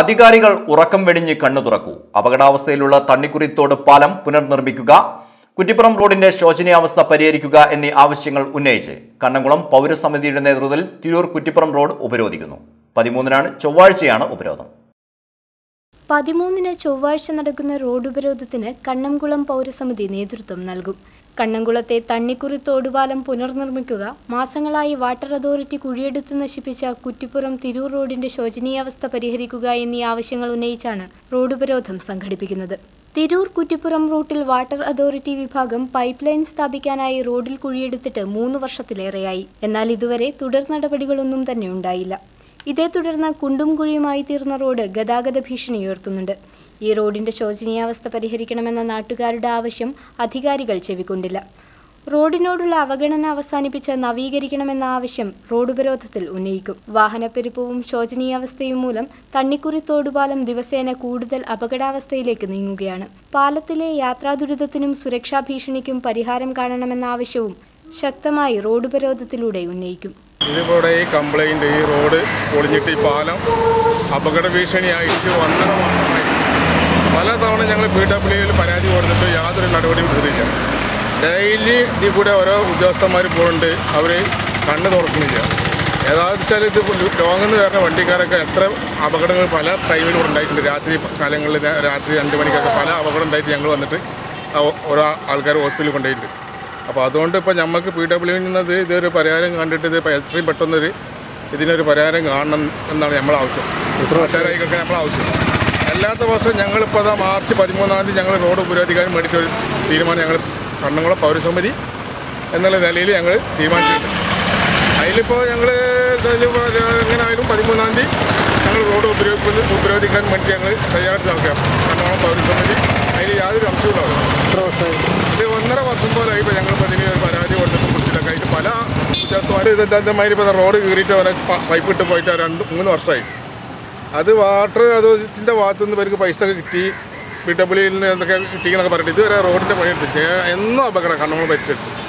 അധികാരികൾ ഉറക്കം വെടിഞ്ഞ് കണ്ണു തുറക്കൂ. അപകടാവസ്ഥയിലുള്ള തണ്ണിക്കുറിത്തോട് പാലം പുനർനിർമ്മിക്കുക. കുറ്റിപ്പുറം റോഡിന്റെ ശോചനീയാവസ്ഥ പരിഹരിക്കുക എന്നീ ആവശ്യങ്ങൾ ഉന്നയിച്ച് കണ്ണംകുളം പൗരസമിതിയുടെ നേതൃത്വത്തിൽ തിരൂർ കുറ്റിപ്പുറം റോഡ് ഉപരോധിക്കുന്നു. പതിമൂന്നിനാണ് ചൊവ്വാഴ്ചയാണ് ഉപരോധം. പതിമൂന്നിന് ചൊവ്വാഴ്ച നടക്കുന്ന റോഡ് ഉപരോധത്തിന് കണ്ണംകുളം പൗരസമിതി നേതൃത്വം നൽകും. കണ്ണംകുളത്തെ തണ്ണിക്കുറി തോടുപാലം പുനർനിർമ്മിക്കുക മാസങ്ങളായി വാട്ടർ അതോറിറ്റി കുഴിയെടുത്ത് നശിപ്പിച്ച കുറ്റിപ്പുറം തിരൂർ റോഡിന്റെ ശോചനീയാവസ്ഥ പരിഹരിക്കുക എന്നീ ആവശ്യങ്ങൾ ഉന്നയിച്ചാണ് റോഡ് ഉപരോധം സംഘടിപ്പിക്കുന്നത്. തിരൂർ കുറ്റിപ്പുറം റൂട്ടിൽ വാട്ടർ അതോറിറ്റി വിഭാഗം പൈപ്പ് ലൈൻ സ്ഥാപിക്കാനായി റോഡിൽ കുഴിയെടുത്തിട്ട് മൂന്ന് വർഷത്തിലേറെയായി. എന്നാൽ ഇതുവരെ തുടർ നടപടികളൊന്നും തന്നെ ഉണ്ടായില്ല. ഇതേ തുടർന്ന് കുണ്ടും കുഴിയുമായി തീർന്ന റോഡ് ഗതാഗത ഭീഷണി ഉയർത്തുന്നുണ്ട്. ഈ റോഡിന്റെ ശോചനീയാവസ്ഥ പരിഹരിക്കണമെന്ന നാട്ടുകാരുടെ ആവശ്യം അധികാരികൾ ചെവിക്കൊണ്ടില്ല. റോഡിനോടുള്ള അവഗണന അവസാനിപ്പിച്ച് നവീകരിക്കണമെന്ന ആവശ്യം റോഡ് ഉപരോധത്തിൽ ഉന്നയിക്കും. വാഹനപ്പെരുപ്പവും ശോചനീയാവസ്ഥയും മൂലം തണ്ണിക്കുറി തോടുപാലം ദിവസേന കൂടുതൽ അപകടാവസ്ഥയിലേക്ക് നീങ്ങുകയാണ്. പാലത്തിലെ യാത്രാ ദുരിതത്തിനും സുരക്ഷാ ഭീഷണിക്കും പരിഹാരം കാണണമെന്ന ആവശ്യവും ശക്തമായി റോഡ് ഉപരോധത്തിലൂടെ ഉന്നയിക്കും. ഇതിവിടെ ഈ കംപ്ലൈന്റ് ഈ റോഡ് പൊളിഞ്ഞിട്ട് ഈ പാലം അപകട ഭീഷണിയായിട്ട് ഒന്നര മാസമായി പല തവണ ഞങ്ങൾ പി ഡബ്ല്യുയിൽ പരാതി കൊടുത്തിട്ട് യാതൊരു നടപടിയും എടുത്തില്ല ഡെയിലി ഇതിൽ കൂടെ ഓരോ ഉദ്യോഗസ്ഥന്മാർ പോകുന്നുണ്ട് അവർ കണ്ണ് തുറക്കുന്നില്ല. ഏതാണെന്ന് വെച്ചാൽ ഇത് ലോങ്ങെന്ന് വരുന്ന വണ്ടിക്കാരൊക്കെ എത്ര അപകടങ്ങൾ പല ടൈമിലും ഉണ്ടായിട്ടുണ്ട്. രാത്രി കാലങ്ങളിൽ രാത്രി രണ്ട് മണിക്കൊക്കെ പല അപകടം ഉണ്ടായിട്ട് ഞങ്ങൾ വന്നിട്ട് ഓരോ ആൾക്കാർ ഹോസ്പിറ്റലിൽ കൊണ്ടുപോയിട്ടുണ്ട്. അപ്പോൾ അതുകൊണ്ട് ഇപ്പോൾ നമുക്ക് പി ഡബ്ല്യു നിന്നത് ഇതൊരു പരിഹാരം കണ്ടിട്ട് ഇത് എത്രയും പെട്ടെന്നൊരു ഇതിനൊരു പരിഹാരം കാണണം എന്നാണ് നമ്മളെ ആവശ്യം. നാട്ടുകാരായിക്കൊക്കെ നമ്മളെ ആവശ്യം. അല്ലാത്ത വർഷം ഞങ്ങളിപ്പോൾ അതാ മാർച്ച് പതിമൂന്നാം തീയതി ഞങ്ങൾ റോഡ് ഉപരോധിക്കാനും മേടിച്ചൊരു തീരുമാനം ഞങ്ങൾ കണ്ണംകുളം പൗരസമിതി എന്നുള്ള നിലയിൽ ഞങ്ങൾ തീരുമാനിച്ചിട്ടുണ്ട്. അതിലിപ്പോൾ ഞങ്ങൾ എങ്ങനെ ആയാലും പതിമൂന്നാം തീയതി ഞങ്ങൾ റോഡ് ഉപരോധിക്കുന്നത് ഉപരോധിക്കാൻ വേണ്ടി ഞങ്ങൾ തയ്യാറെടുത്ത് നടക്കാം കണ്ണോളം പൗരസമിതി. അതിൽ യാതൊരു അംശവും ഇത് ഒന്നര വർഷം പോലെ ഇപ്പോൾ ഞങ്ങളിപ്പോൾ ഇതിന് ഒരു പരാതി കൊടുത്തിട്ടും കുറിച്ചിട്ടൊക്കെ ആയിട്ട് പല വ്യത്യാസമായിട്ട് ഇത് എന്തായാലും ഇപ്പോൾ റോഡ് കീറിയിട്ട് പൈപ്പ് ഇട്ട് പോയിട്ട് രണ്ട് മൂന്ന് വർഷമായി. അത് വാട്ടർ അതോറിറ്റിന്റെ ഭാഗത്തു നിന്ന് ഇവർക്ക് പൈസ കിട്ടി. പി ഡബ്ല്യു എന്തൊക്കെ കിട്ടിയെന്നൊക്കെ പറഞ്ഞിട്ട് ഇതുവരെ റോഡിന്റെ പണിയെടുത്തിട്ട് എന്നും അപകടം കണ്ണങ്ങൾ പരിസരത്ത്